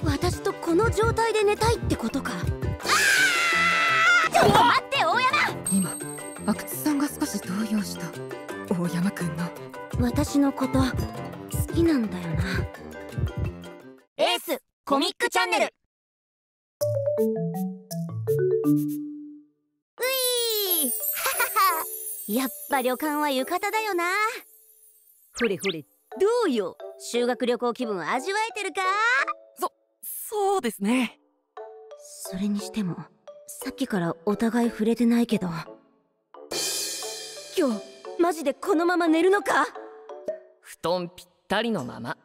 私とこの状態で寝たいってことか。ちょっと待って大山！今阿久津さんが少し動揺した。大山くんの。私のこと好きなんだよな。エースコミックチャンネル。ういー！やっぱ旅館は浴衣だよな。ほれほれどうよ？修学旅行気分味わえてるか？そうですね。それにしてもさっきからお互い触れてないけど。今日マジでこのまま寝るのか？布団ぴったりのまま。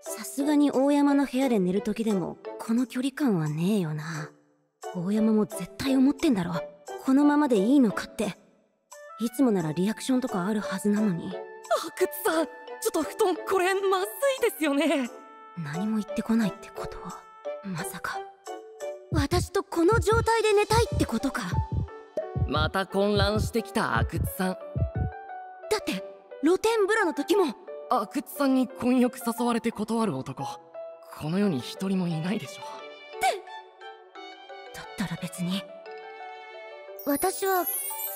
さすがに大山の部屋で寝る時でもこの距離感はねえよな。大山も絶対思ってんだろ。このままでいいのかって。いつもならリアクションとかあるはずなのに。阿久津さんちょっと布団これまずいですよね何も言ってこないってことはまさか私とこの状態で寝たいってことか。また混乱してきた阿久津さん。だって露天風呂の時も。阿久津さんに婚欲誘われて断る男。この世に一人もいないでしょだったら別に私は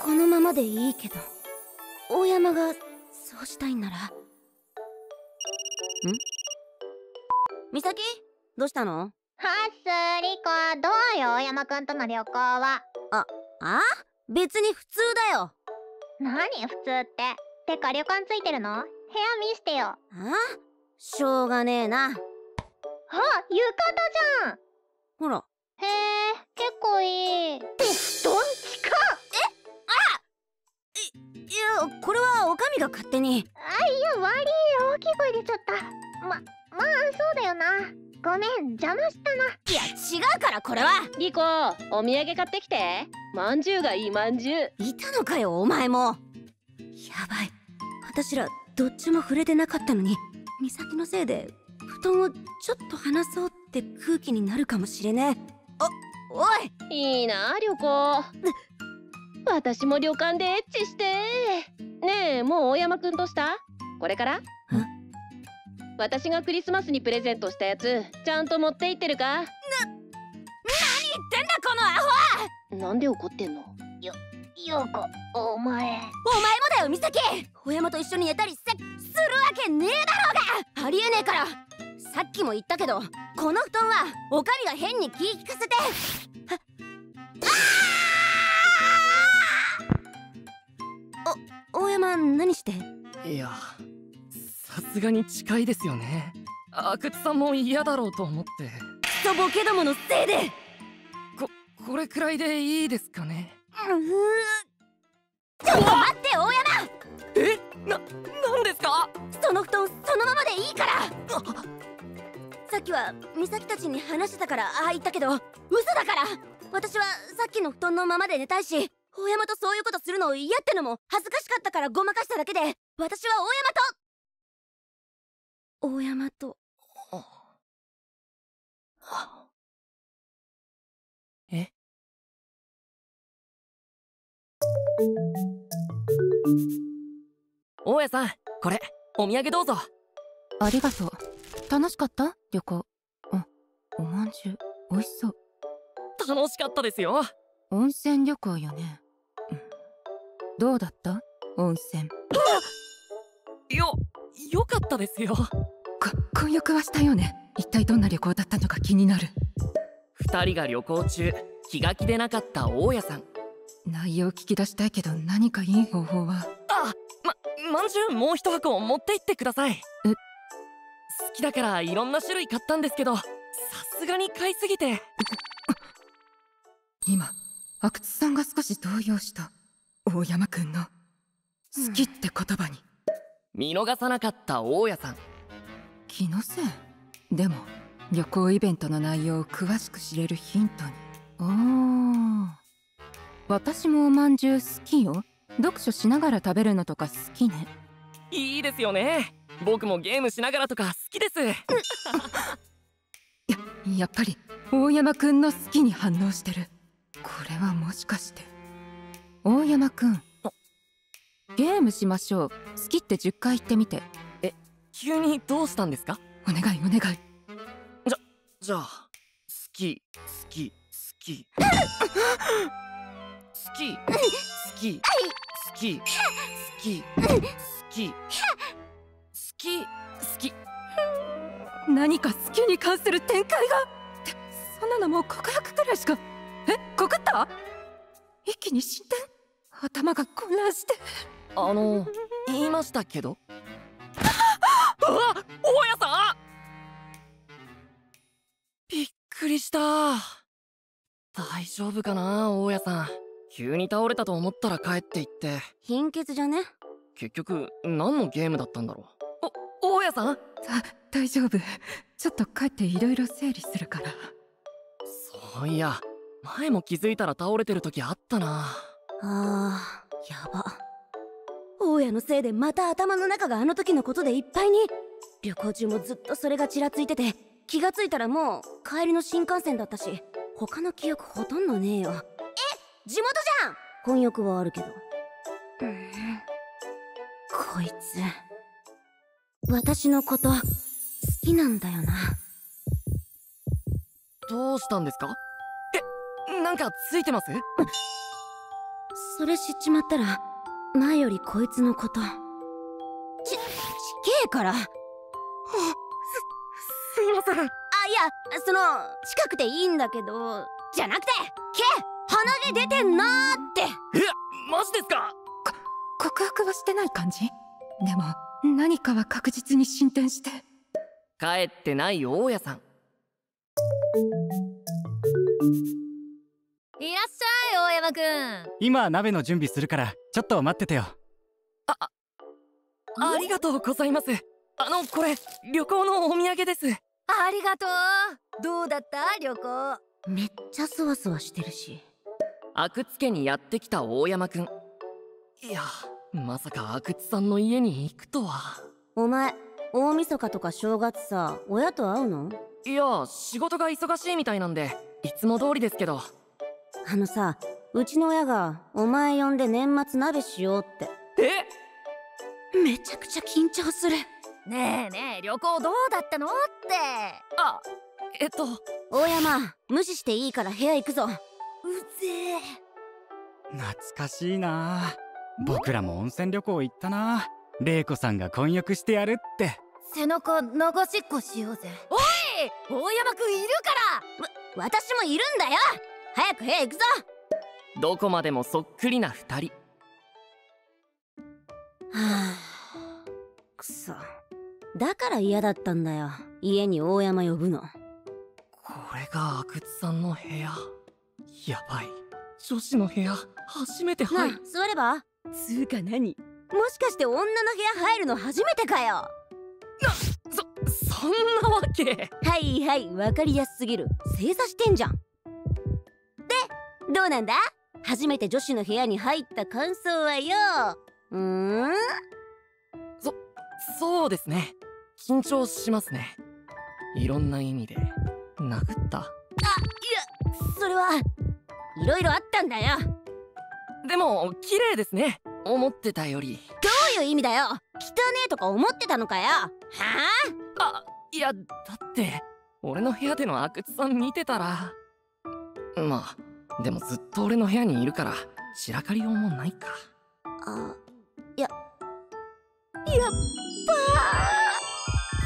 このままでいいけど大山がそうしたいんなら。ん？美咲？どうしたの？はっすりこどうよ大山くんとの旅行は？あ別に普通だよ。何？普通って？てか旅館ついてるの？部屋見してよ。あ？あしょうがねえな。浴衣じゃん。ほら。へえ結構いい。って布団近っいやこれはおかみが勝手に。あいや悪い大きい声出ちゃった。ままあそうだよな。ごめん邪魔したな。いや違うからこれは。リコお土産買ってきて。まんじゅうがいいまんじゅう。いたのかよお前も。やばい。私らどっちも触れてなかったのに。美咲のせいで布団をちょっと離そうって空気になるかもしれねえ。おおい。いいな旅行私も旅館でエッチして。ねえもう大山くんとした？これから？私がクリスマスにプレゼントしたやつちゃんと持って行ってるか？何言ってんだこのアホなんで怒ってんの？よこお前。お前もだよ美咲。小山と一緒に寝たりせするわけねえだろうが！ありえねえから。さっきも言ったけどこの布団はおかみが変に気利かせて。はあお大山何して？いやさすがに近いですよね。阿久津さんも嫌だろうと思って。クソボケどものせいで。ここれくらいでいいですかね。ちょっと待って大山。え？ななんですか？その布団そのままでいいから。さっきは美咲たちに話してたからああ言ったけど嘘だから。私はさっきの布団のままで寝たいし大山とそういうことするの嫌ってのも恥ずかしかったからごまかしただけで。私は大山と大山と。え？大家さんこれお土産どうぞ。ありがとう。楽しかった？旅行。あおまんじゅう。美味しそう。楽しかったですよ。温泉旅行よね、うん、どうだった？温泉。よよかったですよ。こ婚約はしたよね。一体どんな旅行だったのか気になる。二人が旅行中気が気でなかった大家さん。内容聞き出したいけど何かいい方法は？あままんじゅうもう一箱持って行ってください。え？好きだからいろんな種類買ったんですけどさすがに買いすぎて。今阿久津さんが少し動揺した大山くんの好きって言葉に、見逃さなかった大家さん。気のせい？でも旅行イベントの内容を詳しく知れるヒントに。おー。私もおまんじゅう好きよ。読書しながら食べるのとか好きね。いいですよね。僕もゲームしながらとか好きです。ややっぱり大山くんの好きに反応してる。これはもしかして。大山くんゲームしましょう。好きって10回言ってみて。え急にどうしたんですか？お願いお願い。じゃじゃあ好き好き好き。好き好き好き好き好き。好き好き。何か好きに関する展開が。そんなのもう告白くらいしか。え告った？一気に進展頭が混乱して。あの言いましたけど？うわ大家さん！びっくりした。大丈夫かな大家さん？急に倒れたと思ったら帰っていって。貧血じゃね？結局何のゲームだったんだろう？お大家さん？さ大丈夫。ちょっと帰っていろいろ整理するから。そういや前も気づいたら倒れてる時あったな。あーやば大家のせいでまた頭の中があの時のことでいっぱいに旅行中もずっとそれがちらついてて気がついたらもう帰りの新幹線だったし他の記憶ほとんどねえよ。え地元じゃん。混浴はあるけど。うん。こいつ私のこと好きなんだよな。どうしたんですか？えなんかついてます？それ知っちまったら前よりこいつのこと。ちちけえから？すすいません。あいやその近くていいんだけどじゃなくてけ鼻毛出てんなーって。えマジですか？告白はしてない感じ？でも何かは確実に進展して。帰ってない大家さん。いらっしゃい大山くん。今鍋の準備するからちょっと待っててよ。ありがとうございます。あのこれ旅行のお土産です。ありがとう。どうだった？旅行。めっちゃそわそわしてるし。阿久津家にやってきた大山くん。いやまさか阿久津さんの家に行くとは。お前大晦日とか正月さ親と会うの？いや仕事が忙しいみたいなんでいつも通りですけど。あのさうちの親がお前呼んで年末鍋しようって。え？めちゃくちゃ緊張する。ねえねえ旅行どうだったのって。あえっと。大山無視していいから部屋行くぞ。うぜえ。懐かしいな。僕らも温泉旅行行ったな。玲子さんが婚約してやるって。背中流しっこしようぜ。おい大山くんいるから。私もいるんだよ。早く部屋行くぞどこまでもそっくりな二人。はあくそ。だから嫌だったんだよ。家に大山呼ぶの。これが阿久津さんの部屋。やばい。女子の部屋初めてな入あ座れば？つうか何？もしかして女の部屋入るの初めてかよ。そそんなわけ？はいはいわかりやすすぎる。正座してんじゃん。でどうなんだ？初めて女子の部屋に入った感想はよ。うーん？そうですね。緊張しますね。いろんな意味で。殴った。それはいろいろあったんだよ。でも綺麗ですね。思ってたより。どういう意味だよ。汚ねえとか思ってたのかよ。はあ？あいやだって俺の部屋での阿久津さん見てたら。まあでもずっと俺の部屋にいるから散らかりようもないか。あいややっばー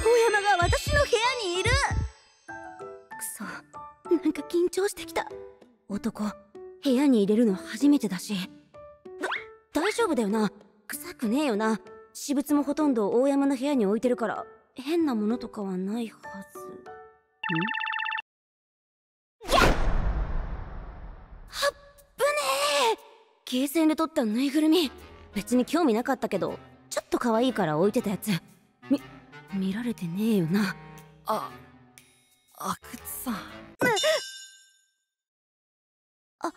大山が私の部屋にいる。くそなんか緊張してきた。男部屋に入れるの初めてだし。だ大丈夫だよな。臭くねえよな。私物もほとんど大山の部屋に置いてるから変なものとかはないはず。んやっはっぶねえゲーセンで撮ったぬいぐるみ別に興味なかったけどちょっと可愛いから置いてたやつみ見られてねえよなあ阿久津さんあ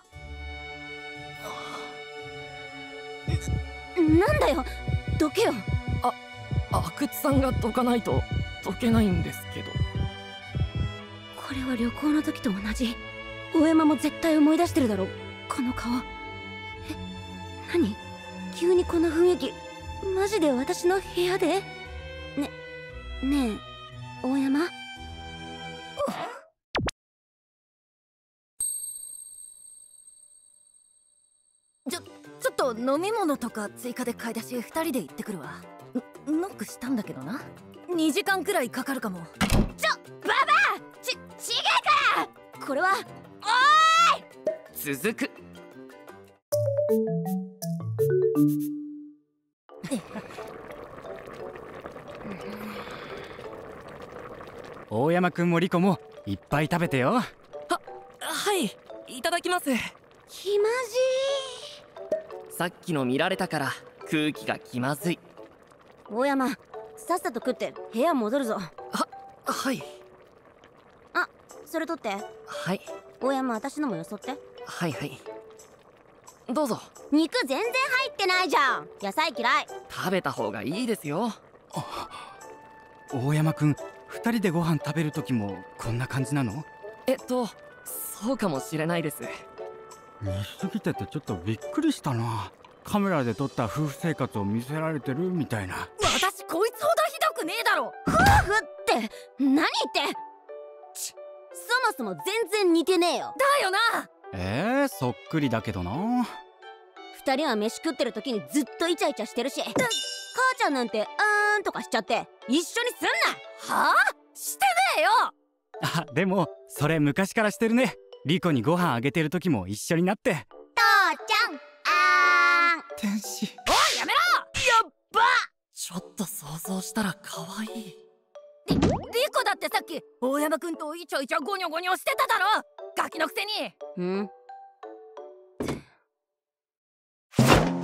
なんだよどけよあ阿久津さんがどかないとどけないんですけどこれは旅行の時と同じ大山も絶対思い出してるだろこの顔何？急にこの雰囲気。マジで私の部屋で？ねねえ大山？ちょちょっと飲み物とか追加で買い出し2人で行ってくるわ。ノックしたんだけどな。2時間くらいかかるかも。ちょババア！ち違うか！らこれはおーい！続く。大山くんもリコもいっぱい食べてよ。はい。いただきます。気まさっきの見られたから空気が気まずい。大山さっさと食って部屋戻るぞ。はい。それ取って。はい。大山私のもよそって。はいはいどうぞ。肉全然入ってないじゃん。野菜嫌い。食べた方がいいですよ。大山くん二人でご飯食べる時もこんな感じなの？えっとそうかもしれないです。見すぎててちょっとびっくりしたな。カメラで撮った夫婦生活を見せられてるみたいな。私こいつほどひどくねえだろ。夫婦って何言って。ちそもそも全然似てねえよ。だよなえー、そっくりだけどな。二人は飯食ってる時にずっとイチャイチャしてるし。母ちゃんなんてあーんとかしちゃって一緒にすんな。はあ？してねえよ。あでもそれ昔からしてるね。リコにご飯あげてる時も一緒になって。父ちゃんあーん。天使。おいやめろ。ちょっと想像したら可愛いリコだってさっき大山くんとイチャイチャゴニョゴニョしてただろ！ガキのくせに！うん？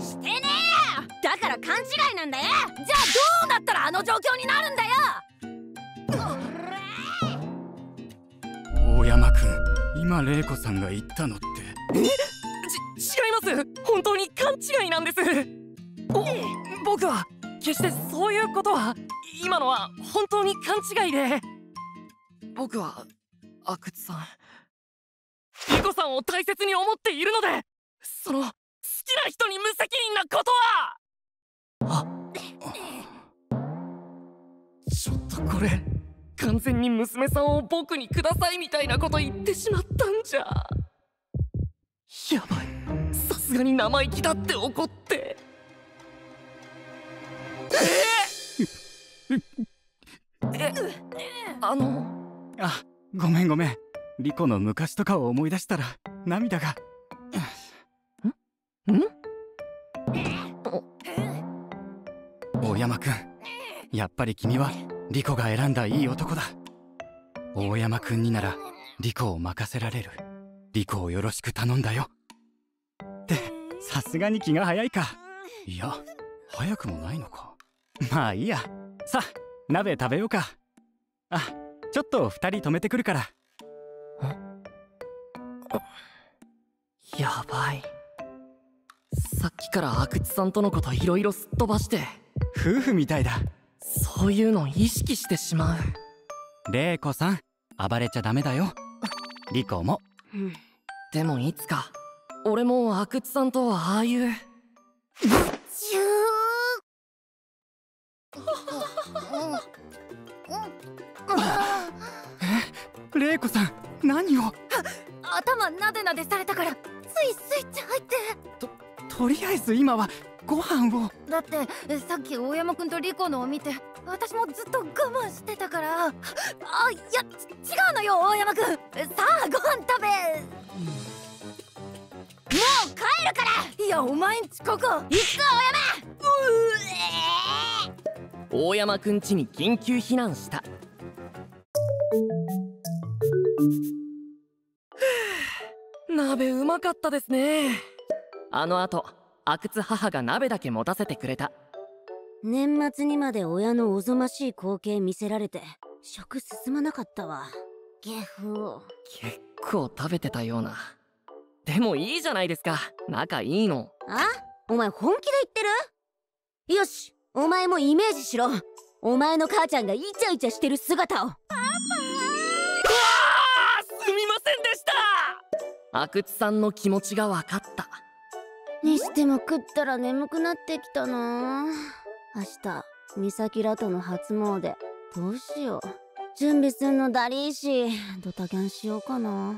してねえよ！だから勘違いなんだよ！じゃあどうなったらあの状況になるんだよ！大山くん今玲子さんが言ったのって。ち違います！本当に勘違いなんです！お？僕は決してそういうことは今のは本当に勘違いで。僕は阿久津さん。リコさんを大切に思っているので。その好きな人に無責任なことは。ちょっとこれ完全に娘さんを僕にくださいみたいなこと言ってしまったんじゃ。やばい。さすがに生意気だって怒って。ええあのあごめんごめん。リコの昔とかを思い出したら涙が。んん大山くん。やっぱり君はリコが選んだいい男だ。大山くんにならリコを任せられる。リコをよろしく頼んだよ。ってさすがに気が早いか。いや早くもないのか。まあいいや。さあ鍋食べようか。あちょっと二人止めてくるから。やばい。さっきから阿久津さんとのこといろいろすっ飛ばして。夫婦みたいだ。そういうの意識してしまう。玲子さん暴れちゃダメだよ。リコも。うん。でもいつか俺も阿久津さんとああいう玲子さん何を？頭なでなでされたからついスイッチ入って。とりあえず今はご飯を。だってえさっき大山くんとリコのを見て私もずっと我慢してたから。あいやち違うのよ大山くん。さあご飯食べ。帰るから。いやお前んちここ行くぞ大山くん家に緊急避難した鍋うまかったですね。あの後阿久津母が鍋だけ持たせてくれた。年末にまで親のおぞましい光景見せられて食進まなかったわ。ゲフ結構食べてたような。でもいいじゃないですか。仲いいの。あ？お前本気で言ってる？よしお前もイメージしろ。お前の母ちゃんがイチャイチャしてる姿を。あすみませんでした阿久津さんの気持ちが分かった。にしても食ったら眠くなってきたな。明日美咲らとの初詣。どうしよう。準備すんのだりーしドタキャンしようかな。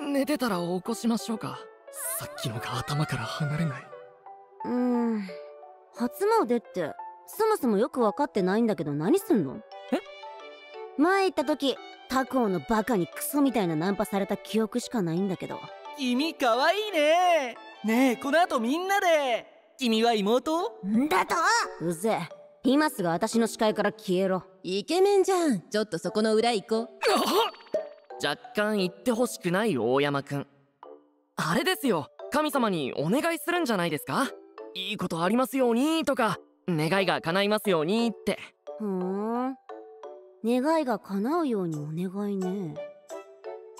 寝てたら起こしましょうか。さっきのが頭から離れない。ん。初詣ってそもそもよく分かってないんだけど何すんの？え？前行った時他校のバカにクソみたいなナンパされた記憶しかないんだけど。君かわいいね。ねえこの後みんなで。君は妹？んだと？うぜえ。今すぐ私の視界から消えろ。イケメンじゃん。ちょっとそこの裏行こう。若干言ってほしくない大山くん。あれですよ。神様にお願いするんじゃないですか？いいことありますようにとか願いが叶いますようにって。ふーん願いが叶うようにお願いね。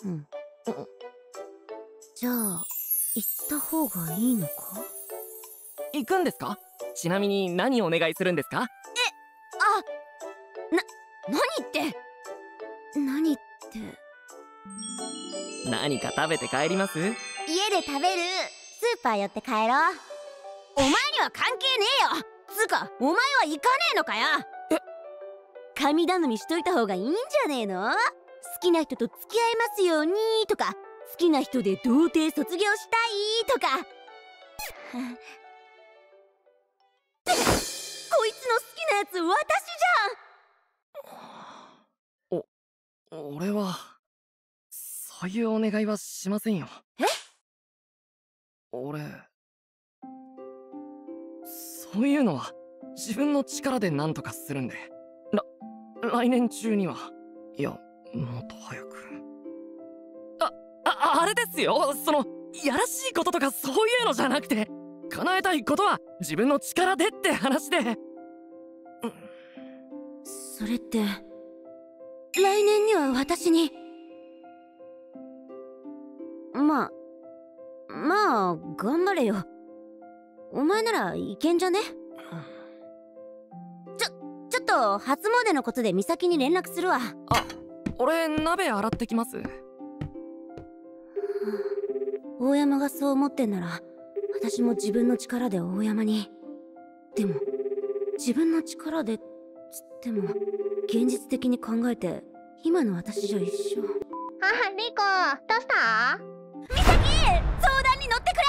うん。じゃあ行った方がいいのか？行くんですか？ちなみに何お願いするんですか？あな何って？何って？何か食べて帰ります？家で食べる。スーパー寄って帰ろう。お前には関係ねえよ。つうかお前は行かねえのかよ。え神頼みしといた方がいいんじゃねえの？好きな人と付き合いますようにとか好きな人で童貞卒業したいとか。こいつの好きなやつ私俺はそういうお願いはしませんよ。え？俺そういうのは自分の力で何とかするんで。ら来年中には。いやもっと早く。あああれですよ。そのやらしいこととかそういうのじゃなくて叶えたいことは自分の力でって話で。それって来年には私に。まあまあ頑張れよ。お前ならいけんじゃね？と初詣のことで美咲に連絡するわ。俺鍋洗ってきます。大山がそう思ってんなら私も自分の力で大山に。でも自分の力でつっても現実的に考えて今の私じゃ一緒。あリコどうした？美咲相談に乗ってくれ！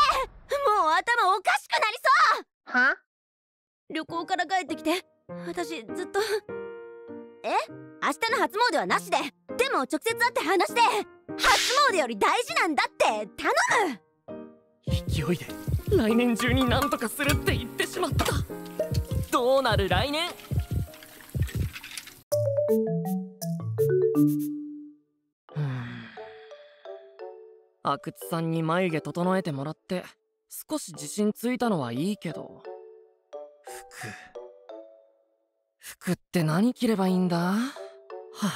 もう頭おかしくなりそう！は？旅行から帰ってきて私ずっと。え？明日の初詣はなしで。でも直接会って話して。初詣より大事なんだって。頼む。勢いで。来年中に何とかするって言ってしまった。どうなる来年？うーん阿久津さんに眉毛整えてもらって少し自信ついたのはいいけど。服服って何着ればいいんだ？はあ。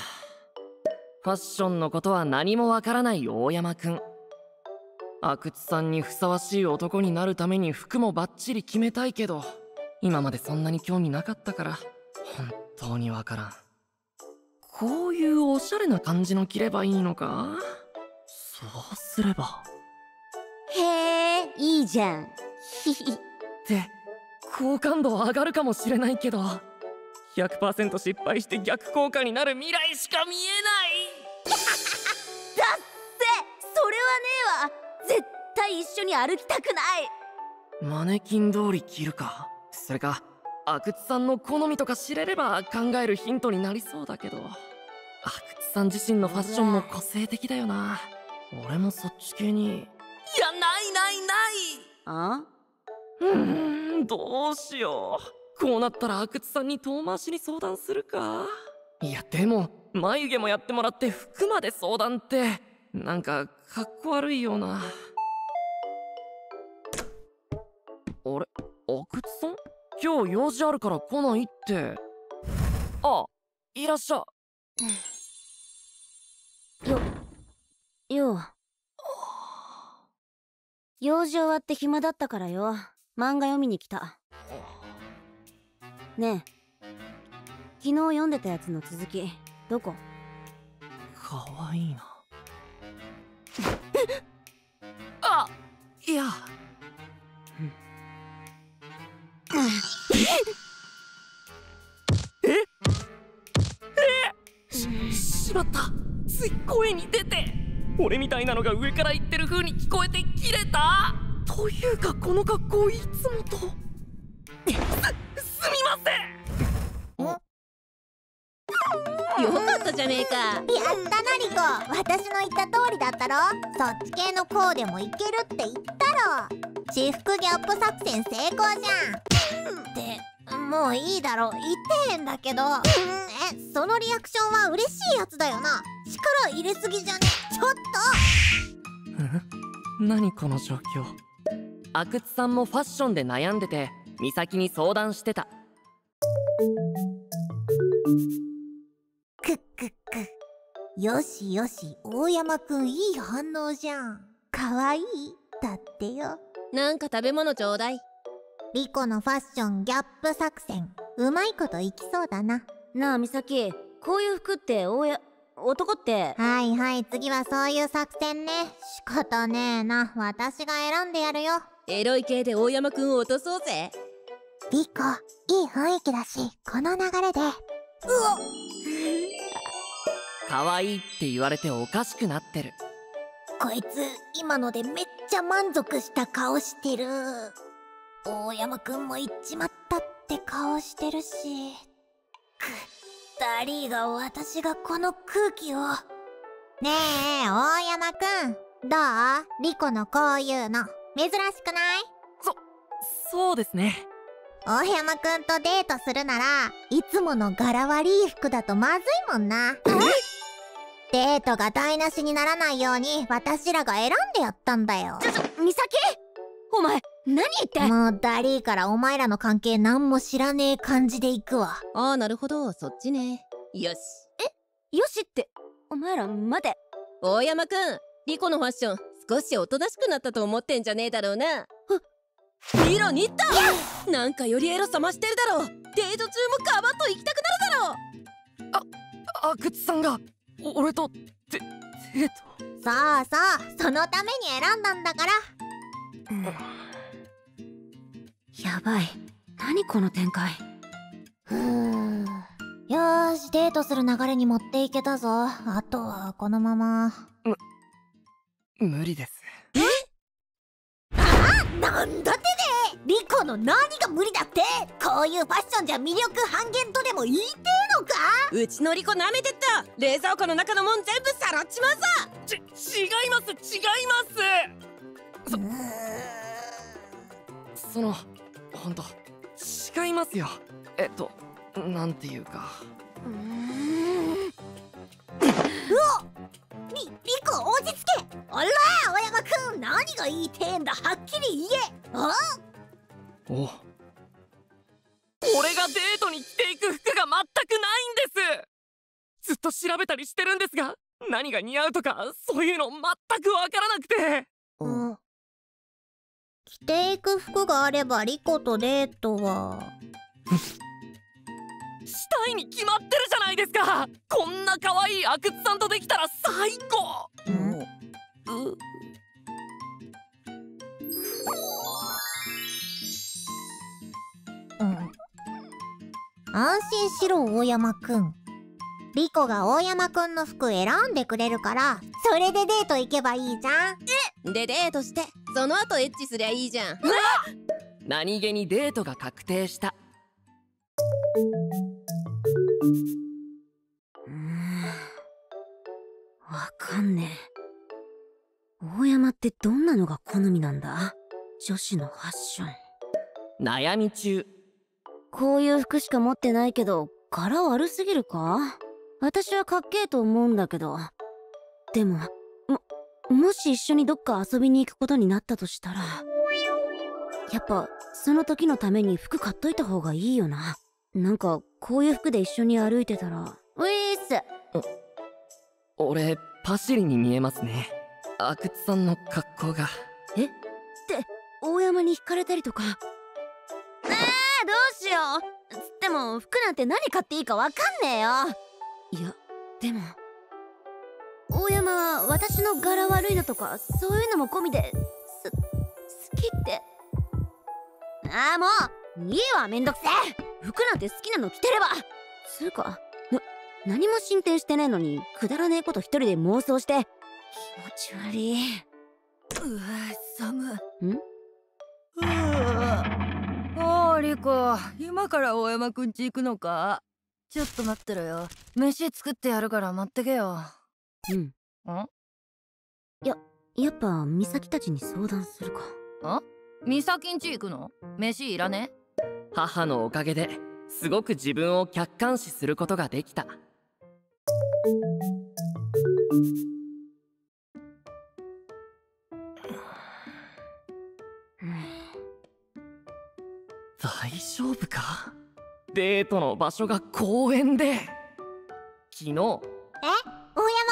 ファッションのことは何もわからない大山くん。阿久津さんにふさわしい男になるために服もバッチリ決めたいけど今までそんなに興味なかったから本当にわからん。こういうおしゃれな感じの着ればいいのか？そうすれば。へえいいじゃん。ひひ。って好感度上がるかもしれないけど100%失敗して逆効果になる未来しか見え だっせそれはねえわ。絶対一緒に歩きたくない。ないマネキン通り着るか？それか阿久津さんの好みとか知れれば考えるヒントになりそうだけど。阿久津さん自身のファッションも個性的だよな。俺もそっち系に。いやないないない。あ？うーんどうしようこうなったら阿久津さんに遠回しに相談するか？いやでも眉毛もやってもらって服まで相談ってなんかかっこ悪いような。あれ？阿久津さん？今日用事あるから来ないって。あいらっしゃ。よよ。う用事終わって暇だったからよ。漫画読みに来たねえ。昨日読んでたやつの続きどこ？かわいいな。あいや。え？え？ししまった。つい声に出て。俺みたいなのが上から言ってる風に聞こえて切れた？というかこの格好いつもと通りだったろそっち系のコーデもいけるって言ったろ。私服ギャップ作戦成功じゃん。ってもういいだろ。言ってへんだけど。えそのリアクションは嬉しいやつだよな。力入れすぎじゃね。ちょっ何この状況？阿久津さんもファッションで悩んでて美咲に相談してた。とくっくっくよしよし大山くんいい反応じゃん。かわいい。だってよ。なんか食べ物ちょうだい。リコのファッションギャップ作戦。うまいこといきそうだな。なあ美咲。こういう服っておや男って？はいはい次はそういう作戦ね。仕方ねえな。私が選んでやるよ。エロい系で大山くんを落とそうぜ。リコいい雰囲気だしこの流れで。うお可愛いって言われておかしくなってる。こいつ今のでめっちゃ満足した顔してる。大山くんも行っちまったって顔してるし。くダリーが私がこの空気を。ねえ大山くん。どう？リコのこういうの。珍しくない？そうですね。大山くんとデートするならいつもの柄悪い服だとまずいもんなデートが台無しにならないように私らが選んでやったんだよ。ちょちょ美咲？お前何言って？もうダリーからお前らの関係何も知らねえ感じで行くわ。ああなるほど。そっちね。よし。よしって？お前ら待て。大山くんリコのファッション少しおとなしくなったと思ってんじゃねえだろうな。リロニッタ！なんかよりエロさ増してるだろ。デート中もカバッと行きたくなるだろ。阿久津さんが。お俺とデデートそうそうそのために選んだんだから。やばい。何この展開。ふうよーしデートする流れに持っていけたぞ。あとはこのまま。無理です。なんだってねリコの何が無理だって？こういうファッションじゃ魅力半減とでも言いてえのか？うちのリコ舐めてった。冷蔵庫の中のもん全部さらっちまうぞ。ち違います違います。そそのほんと違いますよ。えっとなんていうか。リリコ落ち着け。あら青山くん。何が言いてえんだ。はっきり言え。あお。俺がデートに着ていく服が全くないんです。ずっと調べたりしてるんですが何が似合うとかそういうの全くわからなくて。うん。着ていく服があればリコとデートは。したいに決まってるじゃないですか。こんな可愛い阿久津さんとできたら最高。うう安心しろ大山くん。リコが大山くんの服選んでくれるからそれでデート行けばいいじゃん。でデートして。その後エッチすりゃいいじゃん。何気にデートが確定した。わかんねえ。大山ってどんなのが好みなんだ？女子のファッション。悩み中こういう服しか持ってないけど柄悪すぎるか？私はかっけえと思うんだけど。でもももし一緒にどっか遊びに行くことになったとしたらやっぱその時のために服買っといた方がいいよな。なんかこういう服で一緒に歩いてたら。ウィース俺パシリに見えますね。阿久津さんの格好が。え？って大山に惹かれたりとか。えー、どうしよう。つっても服なんて何買っていいかわかんねえよ。いやでも。大山は私の柄悪いのとかそういうのも込みです好きって。ああもう。いいわめんどくせえ。服なんて好きなの着てれば。つうかな何も進展してねえのにくだらねえこと一人で妄想して。気持ち悪い。うわ寒。ん？ああリコ今から大山くんち行くのか？ちょっと待ってろよ。飯作ってやるから待ってけよ。うん。ん？やっぱ美咲たちに相談するか。あ美咲んち行くの？飯いらね？母のおかげですごく自分を客観視することができた大丈夫か？デートの場所が公園で。昨日。え？大山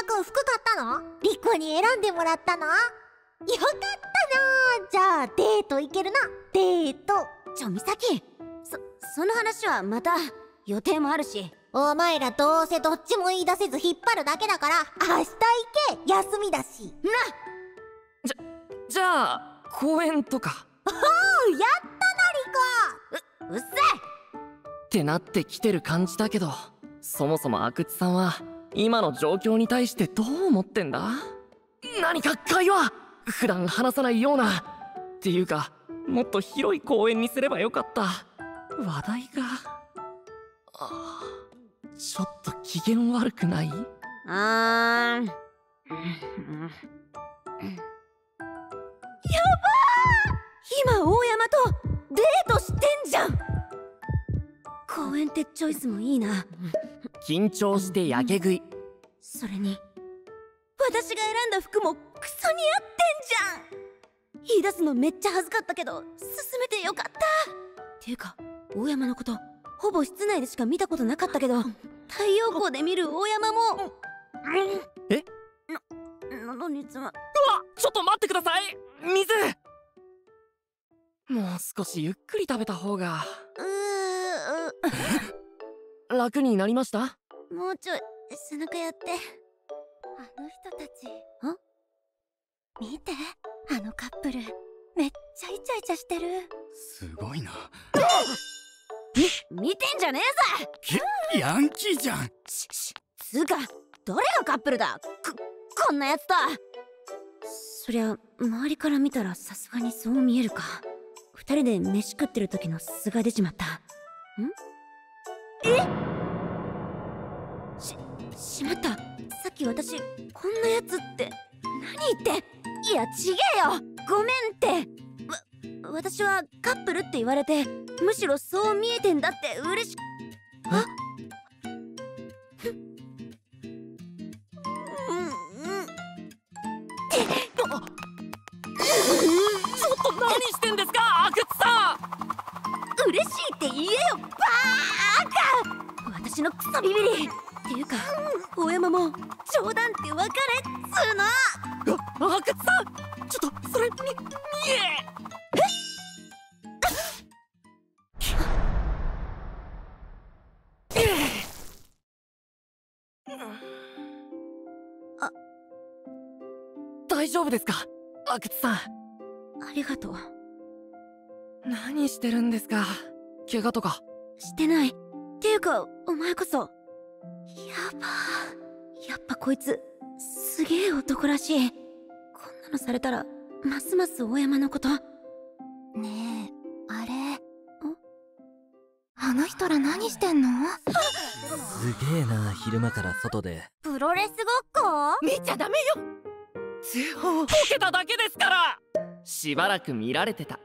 くん服買ったの？リコに選んでもらったの？よかったなじゃあデート行けるな。デート。ちょ美咲。そその話はまた予定もあるし。お前らどうせどっちも言い出せず引っ張るだけだから明日行け。休みだし。じゃあ公園とか。おうやったなリコうっせってなってきてる感じだけどそもそも阿久津さんは今の状況に対してどう思ってんだ？何か会話普段話さないような。っていうかもっと広い公園にすればよかった。話題が。あちょっと機嫌悪くない？あー。ん今大山とデートしてんじゃん。公園ってチョイスもいいな。緊張してやけ食い。それに私が選んだ服もクソ似合ってんじゃん。言い出すのめっちゃ恥ずかったけど進めてよかった。っていうか大山のことほぼ室内でしか見たことなかったけど太陽光で見る大山も。え？な喉に詰まうわちょっと待ってください。水もう少しゆっくり食べた方が。う楽になりました？ーもうちょい背中やって。あの人たちあ見てあのカップル。めっちゃイチャイチャしてる。すごいな。見てんじゃねえぜ！ヤンキーじゃん。ししつうかどれがカップルだ？ここんなやつとそりゃ周りから見たらさすがにそう見えるか二人で飯食ってる時の素が出ちまった。ん？え？ししまった。さっき私こんなやつって。何言って？いやちげえよ。ごめんって。わ私はカップルって言われてむしろそう見えてんだって嬉しあ？う怪我とか。してない。っていうかお前こそ。やばやっぱこいつすげえ男らしい。こんなのされたらますます大山のこと。ねえあれ？あの人ら何してんの？すげえな昼間から外で。プロレスごっこ？見ちゃダメよ！ボケただけですから！しばらく見られてた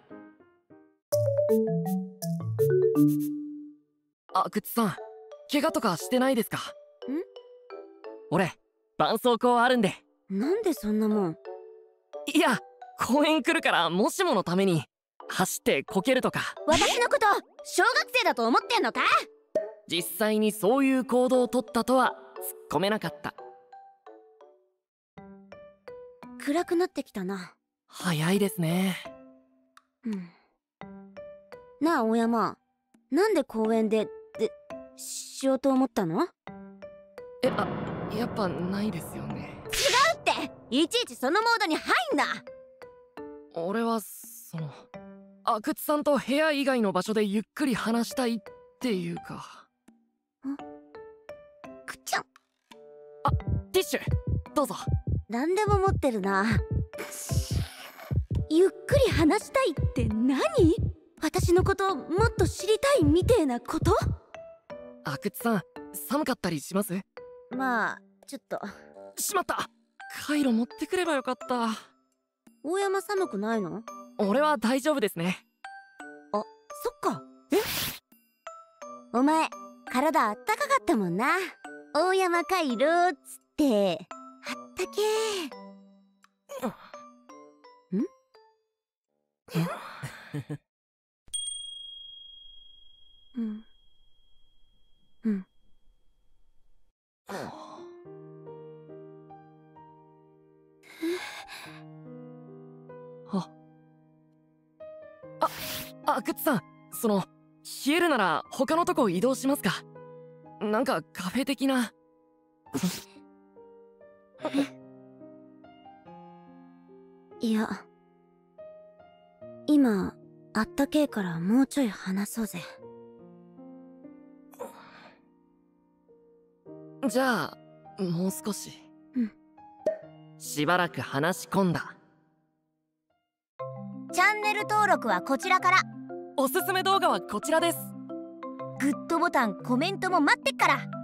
阿久津さん怪我とかしてないですか？ん？俺絆創膏あるんで。なんでそんなもん？いや公園来るからもしものために走ってこけるとか。私のこと小学生だと思ってんのか？実際にそういう行動をとったとは突っ込めなかった。暗くなってきたな。早いですね。うん。なあ大山なんで公園ででしようと思ったの？えあやっぱないですよね。って！いちいちそのモードに入んな！俺はその阿久津さんと部屋以外の場所でゆっくり話したいっていうか。くっちゃん。ティッシュ。どうぞ。何でも持ってるな。ゆっくり話したいって何？私のこともっと知りたいみてえなこと？阿久津さん寒かったりします？まあちょっと。しまった。カイロ持ってくればよかった。大山寒くないの？俺は大丈夫ですね。あそっか。え？お前体あったかかったもんな。大山カイロっつって。あったけー。ん？え？うん。うん。ああ阿久津さんその冷えるなら他のとこ移動しますか？なんかカフェ的な。いや今あったけえからもうちょい話そうぜじゃあもう少し。うん。しばらく話し込んだ。チャンネル登録はこちらから。おすすめ動画はこちらです。グッドボタンコメントも待ってっから